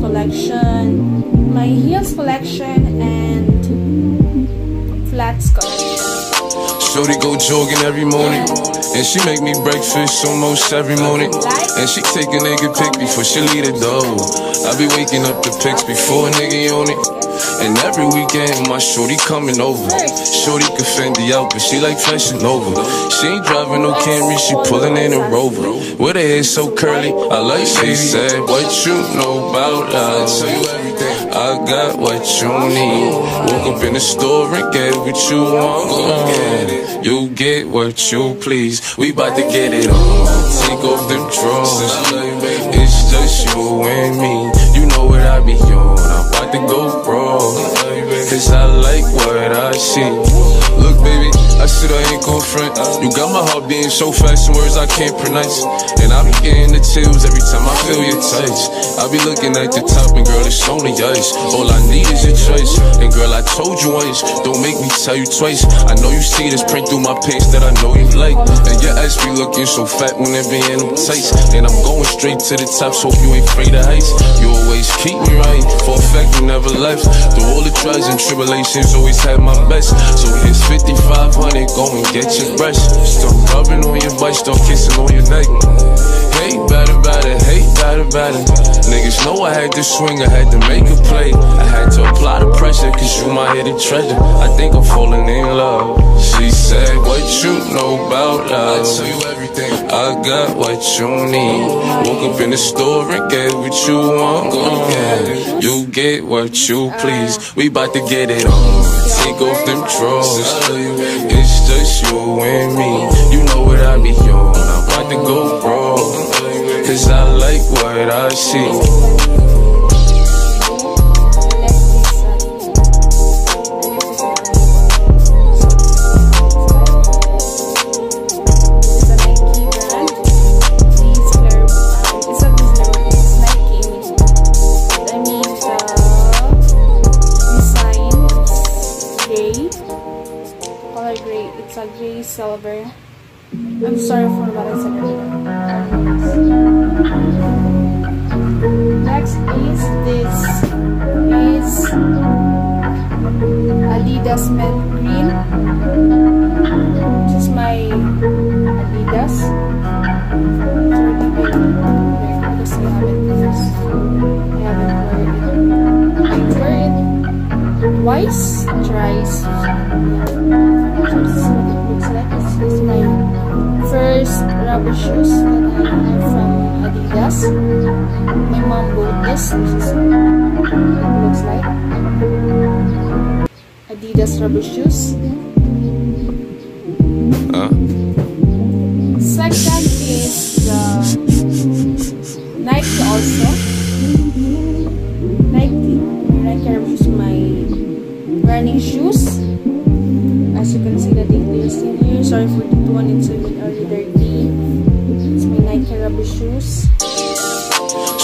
collection, my heels collection, and flats collection. Shorty go jogging every morning. And she make me breakfast almost every morning. And she take a nigga pic before she leave the door. I be waking up the pics before a nigga on it. And every weekend my shorty coming over. Shorty can Fendi out, but she like fashion over. She ain't driving no Camry, she pulling in a Rover. With her hair so curly, I like she said, What you know about us? I got what you need. Woke up in the store and get what you want. You get what you please. We bout to get it on. Take off them drawers. It's just you and me. Know what I be on. I'm about to go wrong. Cause I like what I see. Look, baby, I said I ain't gon' front. You got my heart beating so fast, some words I can't pronounce. And I be getting the chills every time I feel your touch. I be looking at the top, and girl, it's only ice. All I need is your choice. And girl, I told you once, don't make me tell you twice. I know you see this print through my pants that I know you like. And your ass be looking so fat when it be in them tights. And I'm going straight to the top, so you ain't afraid of heights. You always keep me right, for a fact you never left. Through all the trials and tribulations, always had my best. So here's 5500, go and get your brush. Start rubbing on your butt, start kissing on your neck. Hate better, better, hate better, better. Niggas know I had to swing, I had to make a play. I had to apply the pressure, cause you my hidden treasure. I think I'm falling in love. She said, What you know about love? I tell you everything. I got what you need. Woke up in the store and get what you want. Yeah. You get what you please. We bout to get it on. Take off them drawers. It's just you and me. You know what I be on. I'm about to go wrong. Cause I like what Adidas Matte Green. This is my Adidas. I haven't used, it. Twice, thrice. So this is what it looks like. This is my first rubber shoes that I have from Adidas. My mom bought this. This is what it looks like. Adidas rubber shoes. Huh? Second is the Nike also. Nike. Nike rubber shoes, my running shoes. As you can see the details in here. Sorry for the one, it's a bit already dirty. It's my Nike rubber shoes.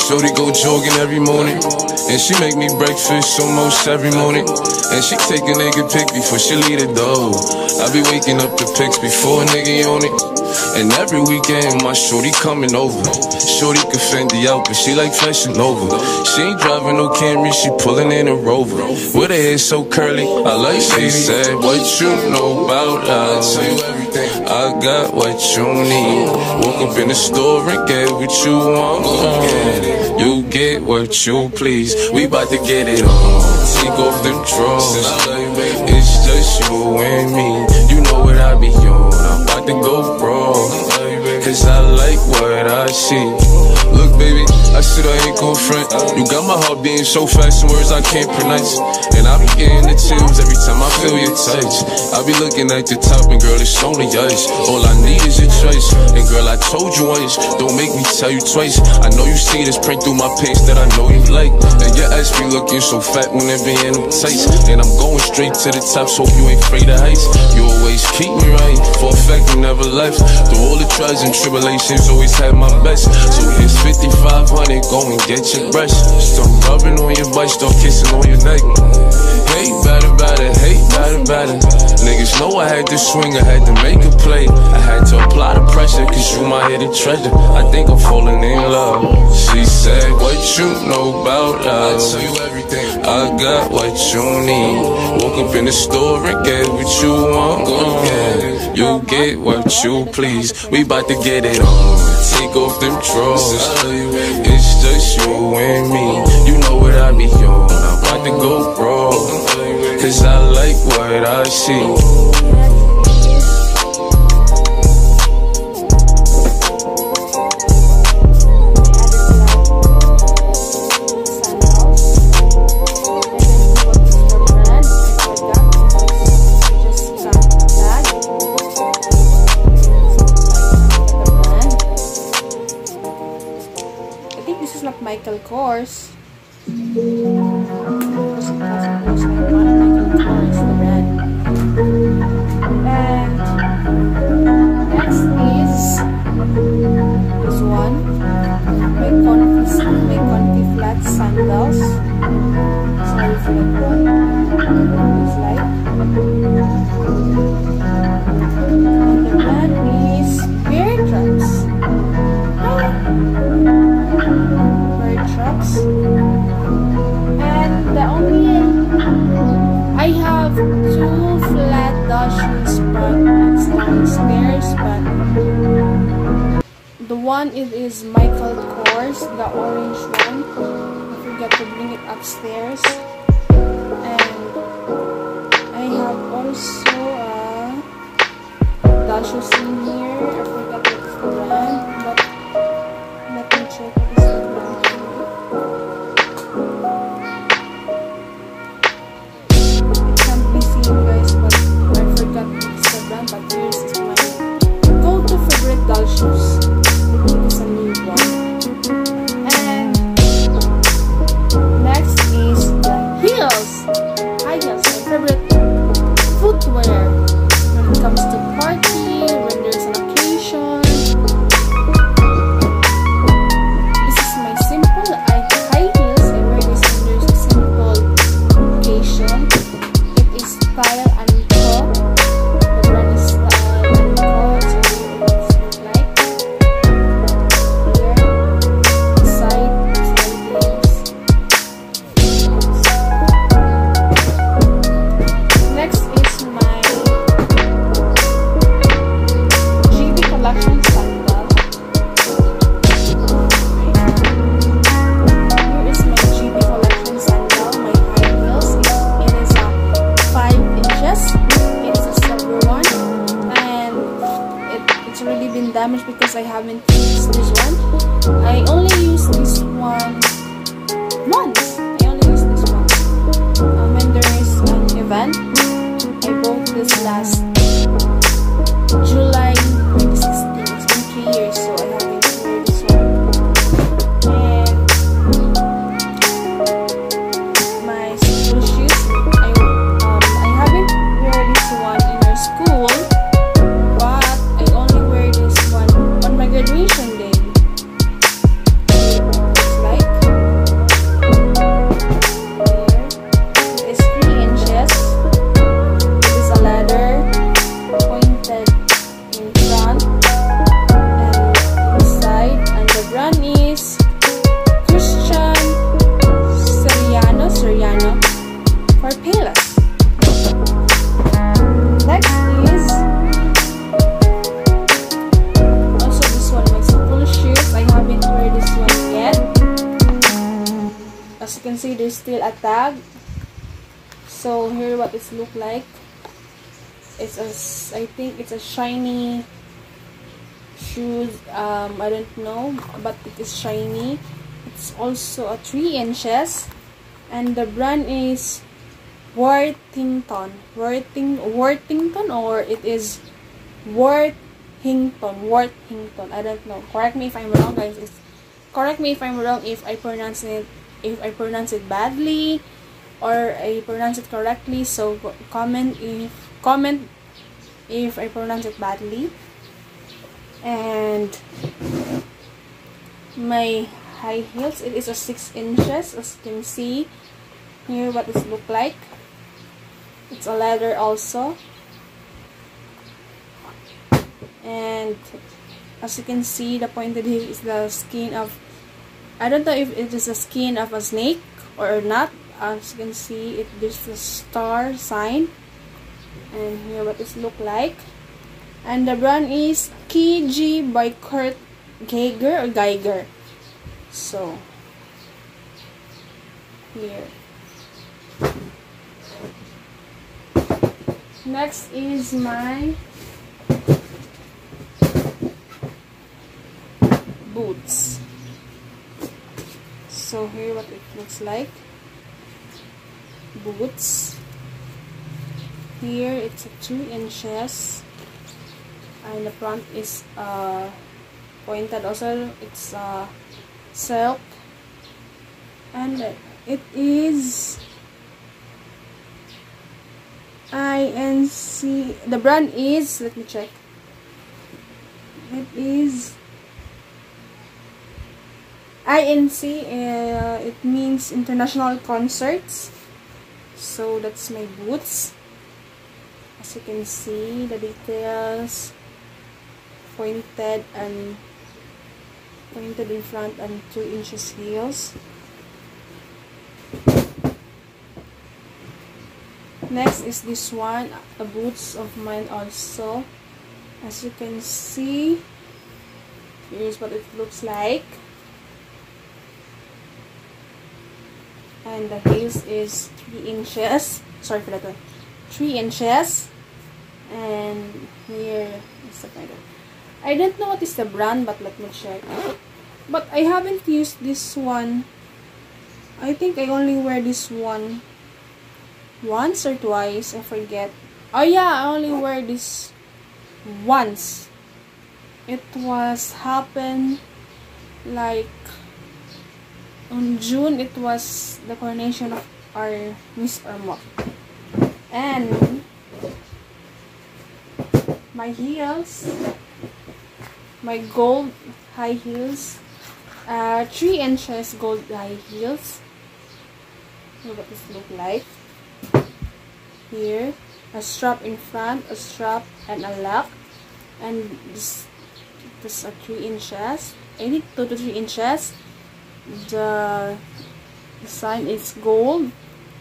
Shorty go jogging every morning. And she make me breakfast almost every morning. And she take a nigga pic before she leave the door. I be waking up the pics before a nigga on it. And every weekend my shorty coming over. Shorty can Fendi out, but she like fashion over. She ain't driving no Camry, she pulling in a Rover. With her hair so curly, I like she said, What you know about us? See everything I got what you need. Woke up in the store and get what you want. You get what you please. We bout to get it on. Take off them drawers. It's just you and me. You know what I be on. To go wrong. I like what I see. Look, baby, I said I ain't gon' front. You got my heart beating so fast, some words I can't pronounce. And I be getting the chills every time I feel your touch. I be looking at the top, and girl, it's only ice. All I need is your choice. And girl, I told you once, don't make me tell you twice. I know you see this print through my pants that I know you like. And your ass be looking so fat when it be in them tights. And I'm going straight to the top, so you ain't afraid of heights. You always keep me right, for a fact you never left. Through all the trials and tribulations, always had my best. So here's 5500, go and get your brush. Start rubbing on your butt, start kissing on your neck. hate better, better, hate better, better. Niggas know I had to swing, I had to make a play. I had to apply the pressure, cause you my hidden treasure. I think I'm falling in love. She said, What you know about love? I tell you everything. I got what you need. Woke up in the store and get what you want. Yeah. You get what you please. We bout to get it on. Take off them drawers. It's just you and me. You know what I be on. I'm about to go raw. Cause I like what I see. Michael one it is Michael Kors, the orange one. I forgot to bring it upstairs. And I have also uh, a dashes in here. I forgot the brand, but let me check what is the brand. But I forgot the brand, but here's my go-to favorite doll shoes. Because I haven't used this one. Can see, there's still a tag. So here what it look like. It's a, I think it's a shiny shoes. Um, I don't know, but it is shiny. It's also a three inches, and the brand is Worthington. Worthing Worthington or it is Worthington. Worthington. I don't know. Correct me if I'm wrong, guys. It's, correct me if I'm wrong if I pronounce it if I pronounce it badly or I pronounce it correctly. So comment if comment if I pronounce it badly. And my high heels, it is a six inches as you can see here what it look like. it's a leather also and as you can see the pointed heel is the skin of I don't know if it is a skin of a snake or not. As you can see it a star sign. And here what it look like. And the brand is KG by Kurt Geiger or Geiger. So here. Next is my boots so here what it looks like. Boots. Here it's a 2 inches and the front is uh, pointed also. It's uh, silk. And it is INC the brand is let me check. It is INC uh, it means International Concepts. So that's my boots. As you can see the details. Pointed and pointed in front and 2 inches heels. Next is this one the boots of mine also. As you can see here's what it looks like and the heels is 3 inches. Sorry for that one. 3 inches. And here is the I don't know what is the brand but let me check. But I haven't used this one. I think I only wear this one once or twice. I forget. Oh yeah I only wear this once. It was happened like on June it was the coronation of our Miss Ormoc and my heels my gold high heels uh, 3 inches gold high heels. What this look like. Here a strap in front a strap and a lock. And this this are 3 inches. I need 2 to 3 inches the design is gold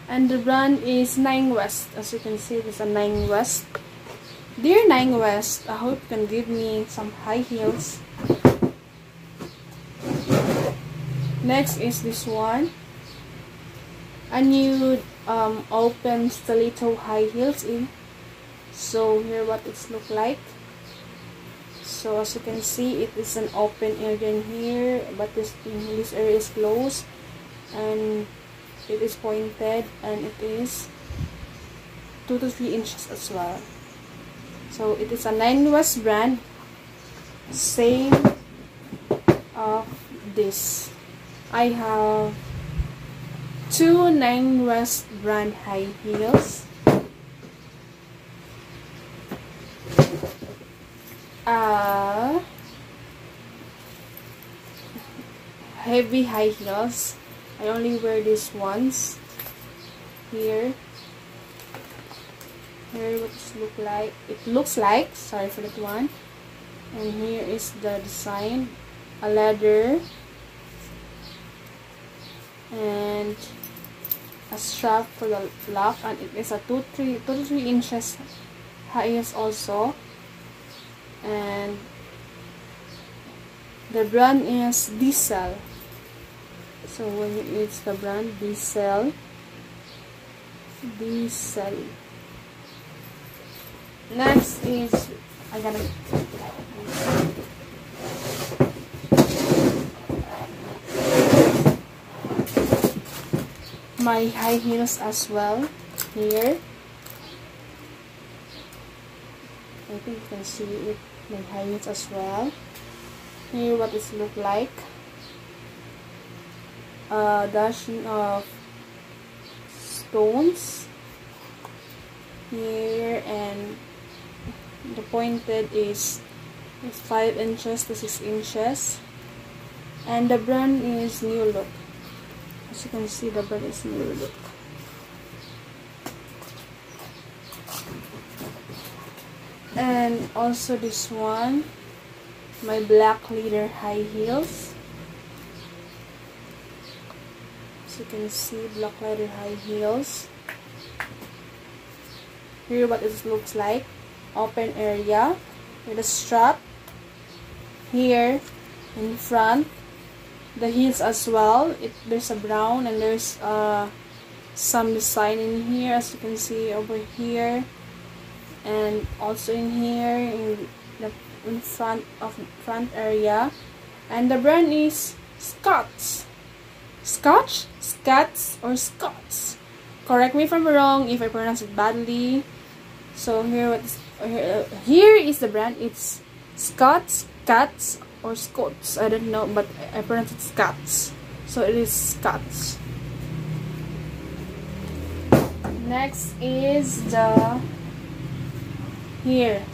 and the brand is Nine West. As you can see there's a Nine West. Dear Nine West I hope you can give me some high heels. Next is this one. A new um, open stiletto high heels in. So here what it's look like so as you can see it is an open area in here but this this area is closed and it is pointed and it is 2 to 3 inches as well. So it is a Nine West brand same of this. I have two Nine West brand high heels uh, heavy high heels. I only wear this once. Here. Here what it look like. It looks like. Sorry for that one. And here is the design. A leather. And a strap for the lock. And it is a 2 3, two 3 inches high heels also and the brand is Diesel. So when it's the brand Diesel Diesel. Next is I gotta my high heels as well here. I think you can see it my heels as well? Here what it look like? A dashing of stones here and the pointed is, is 5 inches to 6 inches. And the brand is new look. As you can see the brand is new look and also this one my black leather high heels. So you can see black leather high heels. Here what it looks like. Open area with a strap. Here in front the heels as well. It, there's a brown and there's uh, some design in here as you can see over here and also in here in the in front of front area. And the brand is Scots Scotch? Scots or Scots? Correct me if I'm wrong if I pronounce it badly. So here what is, here, uh, here is the brand. It's Scots Cats or Scots. I don't know but I pronounce it Scots so it is Scots next is the here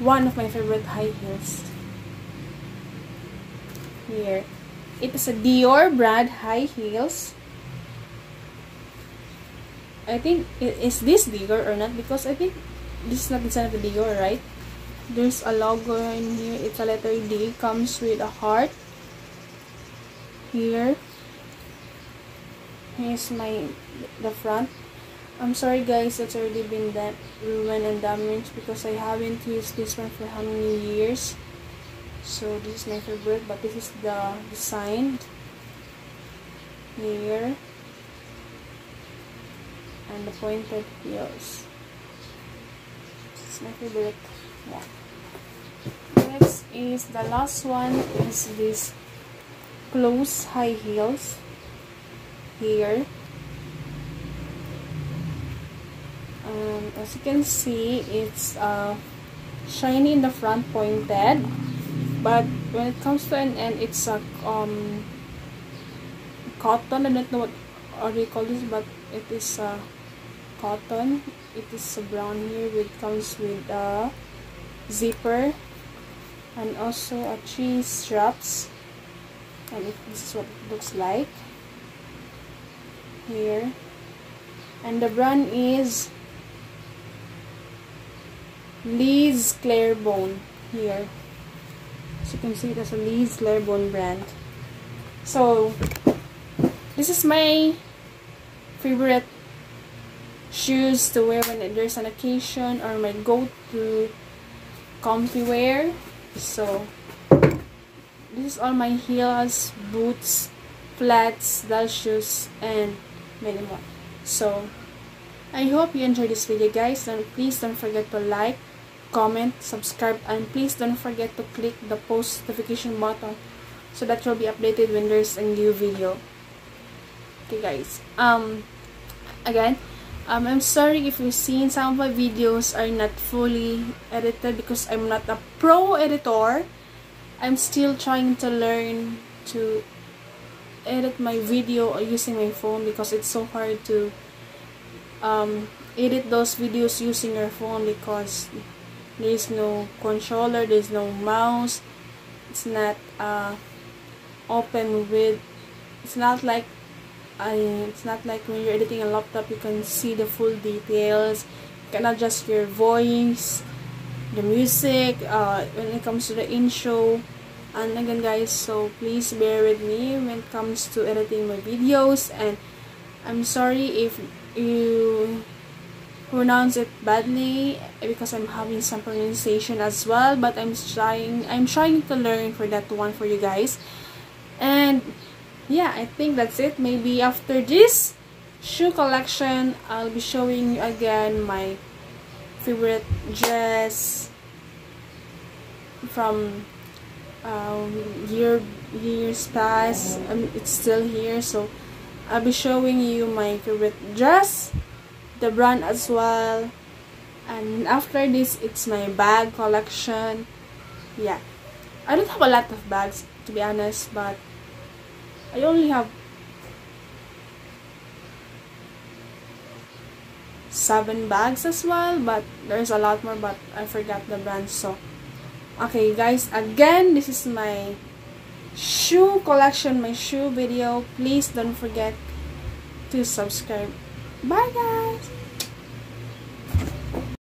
one of my favorite high heels. Here. It is a Dior brand high heels. I think is this Dior or not? Because I think this is not inside of the Dior right? There's a logo in here. It's a letter D. Comes with a heart. Here. Here's my the front I'm sorry guys, it's already been that ruined and damaged because I haven't used this one for how many years. So this is my favorite, but this is the design here and the pointed heels. This is my favorite one. Next is the last one is this close high heels here um, as you can see it's uh, shiny in the front pointed. But when it comes to an end it's a um, cotton. I don't know what or they call this but it is a cotton. It is a brown here it comes with a zipper and also a three straps. And this is what it looks like here. And the brand is Liz Clairbone here. As you can see, there's a Lee's Clairbone brand. So, this is my favorite shoes to wear when there's an occasion or my go-to comfy wear. So, this is all my heels, boots, flats, doll shoes, and many more. So, I hope you enjoyed this video guys and please don't forget to like, comment, subscribe, and please don't forget to click the post notification button so that you'll be updated when there's a new video. Okay guys, um, again, um, I'm sorry if you've seen some of my videos are not fully edited because I'm not a pro editor. I'm still trying to learn to edit my video using my phone because it's so hard to um, edit those videos using your phone because there's no controller there's no mouse. It's not uh, open with it's not like I, it's not like when you're editing a laptop you can see the full details. You can adjust your voice the music uh, when it comes to the intro. And again guys so please bear with me when it comes to editing my videos. And I'm sorry if you pronounce it badly because I'm having some pronunciation as well but I'm trying I'm trying to learn for that one for you guys. And yeah I think that's it. Maybe after this shoe collection I'll be showing you again my favorite dress from um, year years past. Um, it's still here so I'll be showing you my favorite dress the brand as well. And after this it's my bag collection. Yeah. I don't have a lot of bags to be honest but I only have seven bags as well but there's a lot more but I forgot the brand so. Okay guys again this is my shoe collection my shoe video. Please don't forget to subscribe Bye guys!